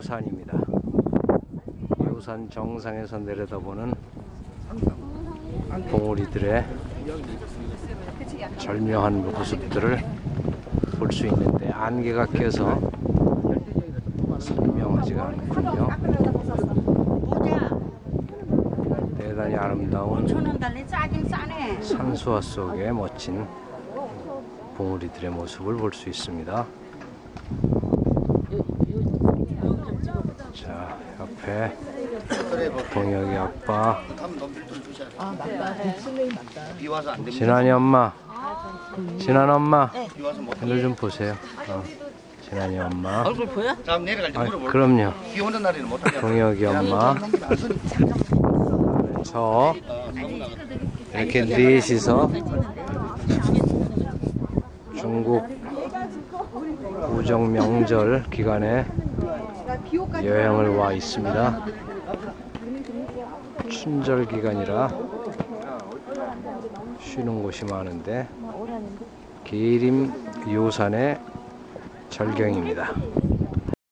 요산입니다. 요산 정상에서 내려다보는 봉우리들의 절묘한 모습들을 볼 수 있는데 안개가 껴서 선명하지가 않군요. 대단히 아름다운. 산수화 속의 멋진 봉우리들의 모습을 볼 수 있습니다. 옆에 동혁이 아빠. 진환이 엄마, 진환 엄마. 일로 좀 보세요. 어, 진환이 엄마. 얼굴 보여? 다음 내려갈 때 아, 물어볼. 그럼요. 비 오는 날에는 못 하냐. 동혁이 엄마, 저 이렇게 넷이서 중국 우정 명절 기간에 여행을 와 있습니다. 춘절 기간이라 쉬는 곳이 많은데 계림 요산의 절경입니다.